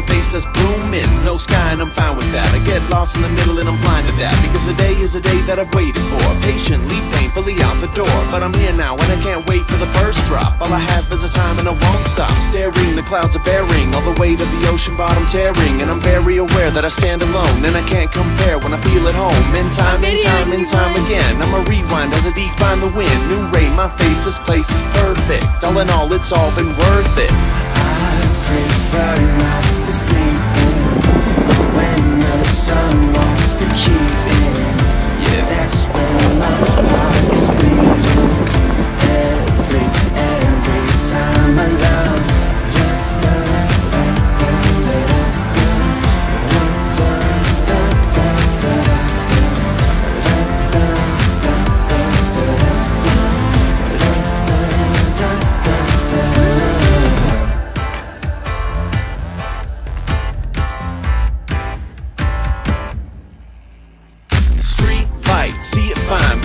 my face that's blooming. No sky and I'm fine with that. I get lost in the middle and I'm blind to that. Because the day is a day that I've waited for. Patiently, painfully out the door. But I'm here now and I can't wait for the first drop. All I have is a time and I won't stop. Staring, the clouds are bearing. All the weight of the ocean bottom tearing. And I'm very aware that I stand alone. And I can't compare when I feel at home. In time, in time, in time again. I'ma rewind as I define the wind. New ray, my face, this place is perfect. All in all, it's all been worth it. I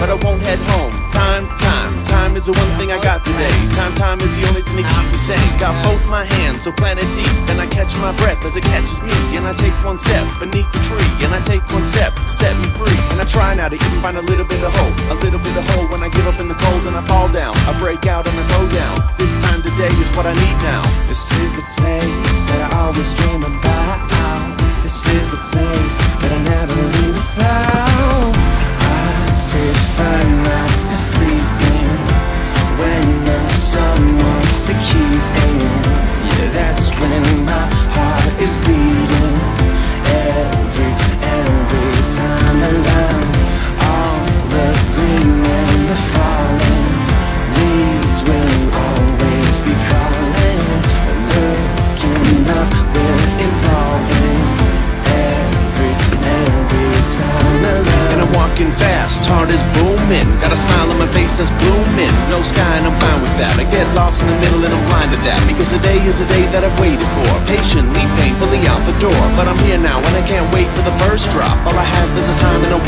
but I won't head home. Time, time, time is the one thing I got today. Time, time is the only thing to keep me sane. Got both my hands so planted deep, then I catch my breath as it catches me. And I take one step beneath the tree, and I take one step set me free. And I try now to even find a little bit of hope, a little bit of hope when I give up in the cold and I fall down. I break out and I slow down. This time today is what I need now. This heart is booming. Got a smile on my face that's blooming. No sky and I'm fine with that. I get lost in the middle and I'm blind to that. Because the day is a day that I've waited for. Patiently, painfully out the door. But I'm here now and I can't wait for the first drop. All I have is a time and a